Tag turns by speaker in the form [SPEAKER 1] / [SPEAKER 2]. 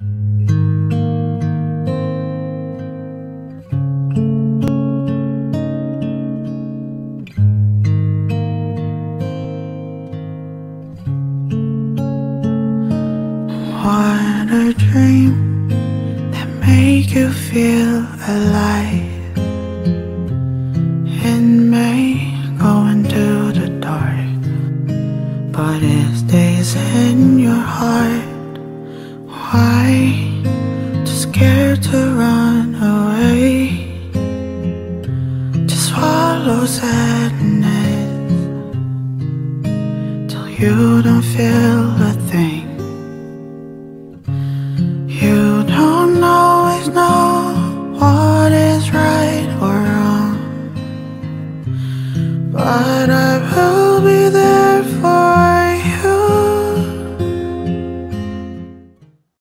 [SPEAKER 1] What a dream that make you feel alive. It may go into the dark, but it stays in your heart why Too scared to run away Just swallow sadness Till you don't feel a thing You don't always know what is right or wrong But I've heard.